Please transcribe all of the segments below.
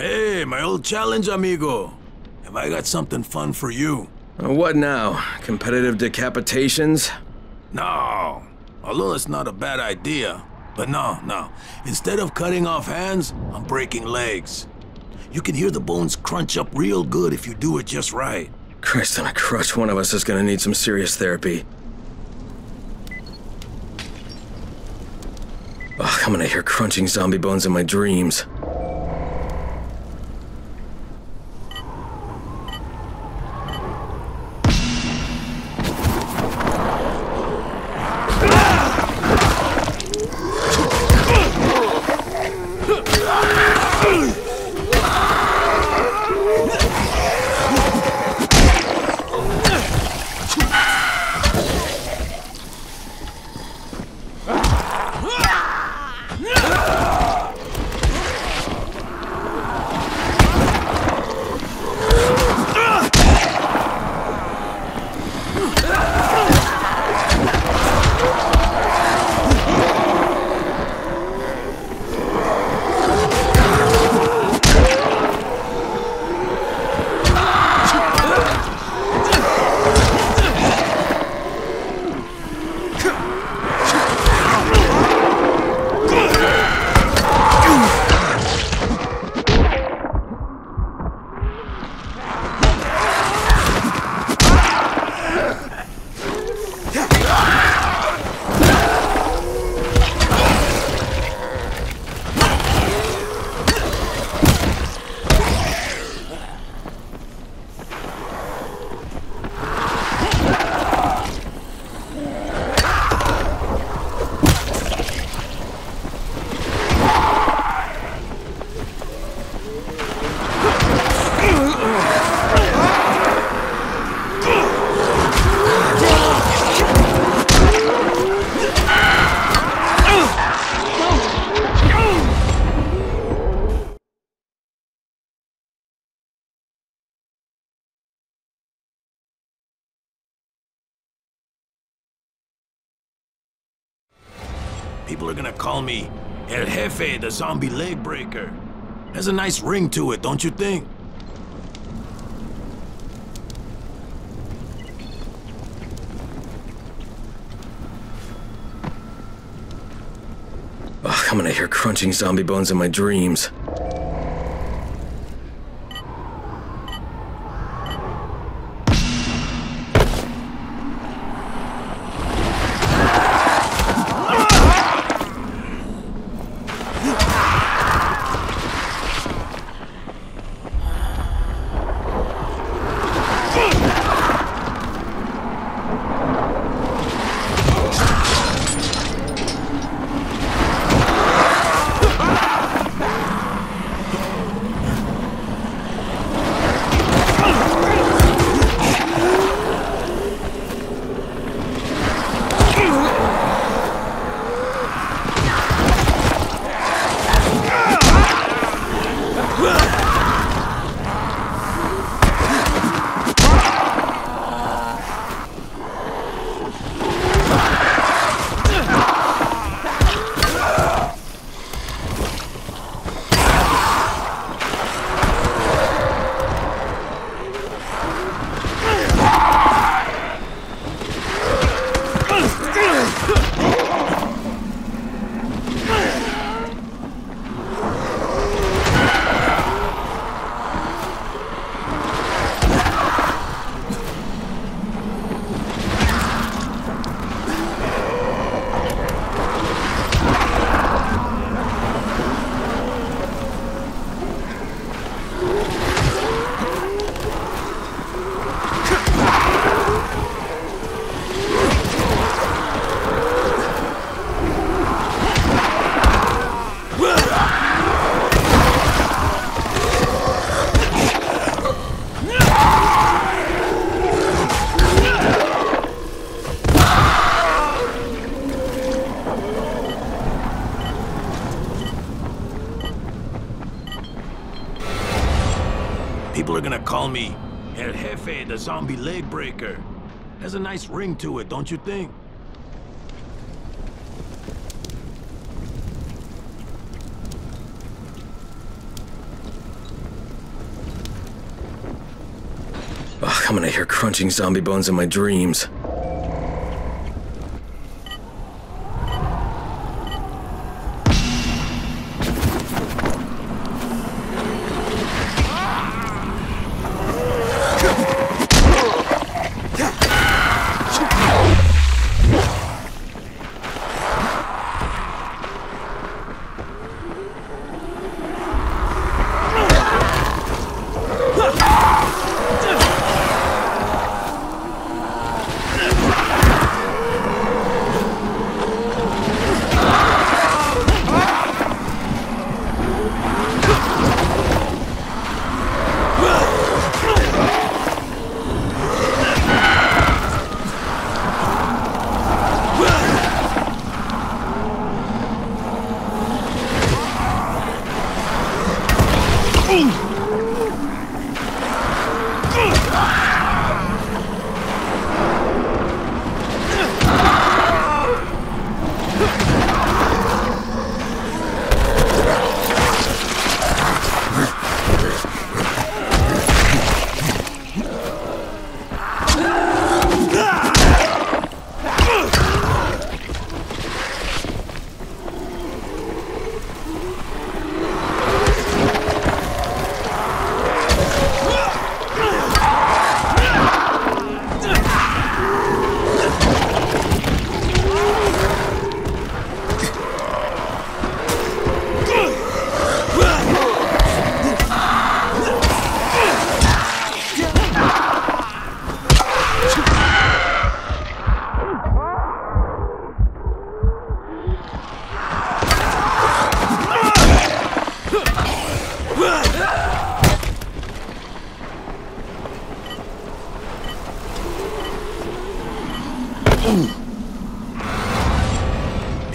Hey, my old challenge, amigo. Have I got something fun for you? Uh, what now? Competitive decapitations? No. Although it's not a bad idea. But no, no. Instead of cutting off hands, I'm breaking legs. You can hear the bones crunch up real good if you do it just right. Christ on a crutch, one of us is gonna need some serious therapy. Ugh, I'm gonna hear crunching zombie bones in my dreams. People are gonna call me El Jefe, the zombie leg breaker. Has a nice ring to it, don't you think? Ugh, I'm gonna hear crunching zombie bones in my dreams. People are gonna call me El Jefe, the zombie leg breaker. Has a nice ring to it, don't you think? Ugh, I'm gonna hear crunching zombie bones in my dreams.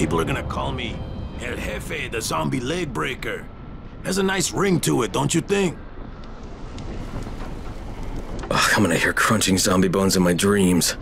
People are gonna call me El Jefe, the zombie leg breaker. There's a nice ring to it, don't you think? Ugh, I'm gonna hear crunching zombie bones in my dreams.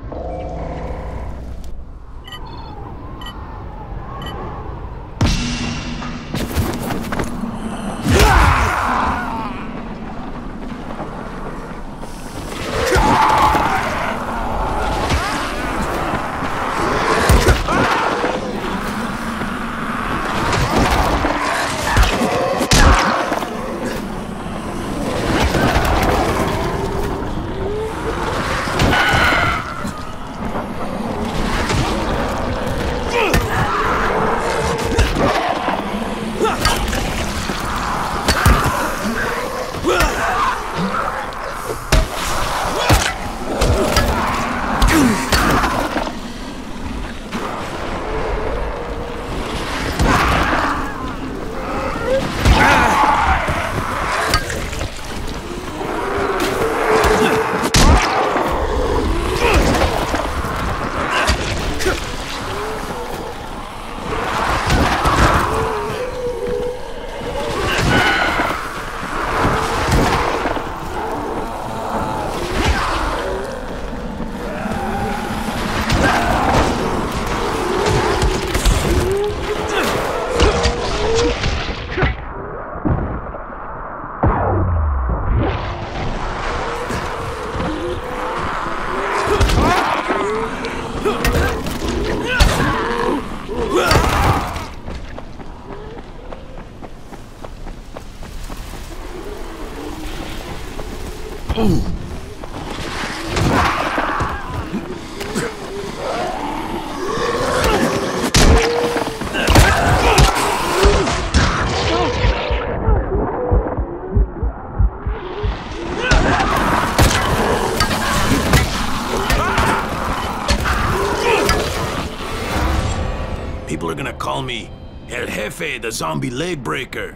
Jefe, the zombie leg breaker.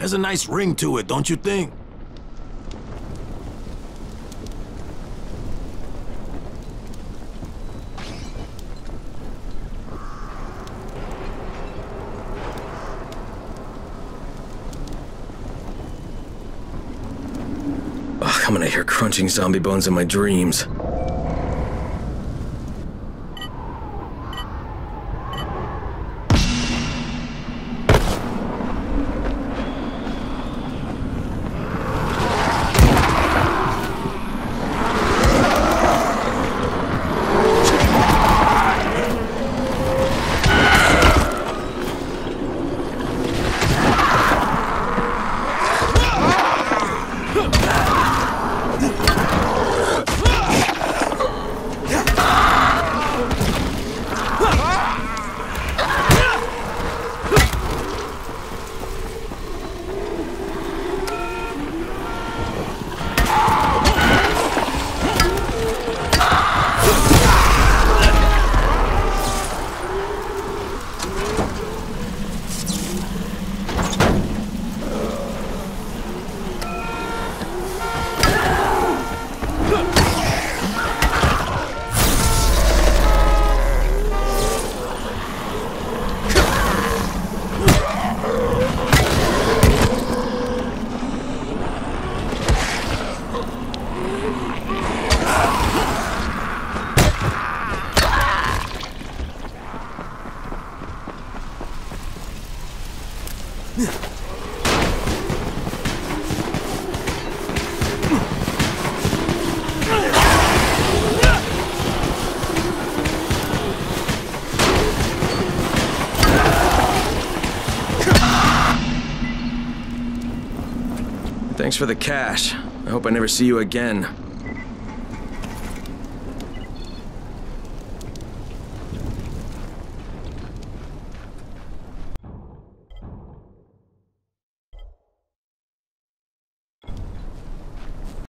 Has a nice ring to it, don't you think? Ugh, I'm gonna hear crunching zombie bones in my dreams. For the cash. I hope I never see you again.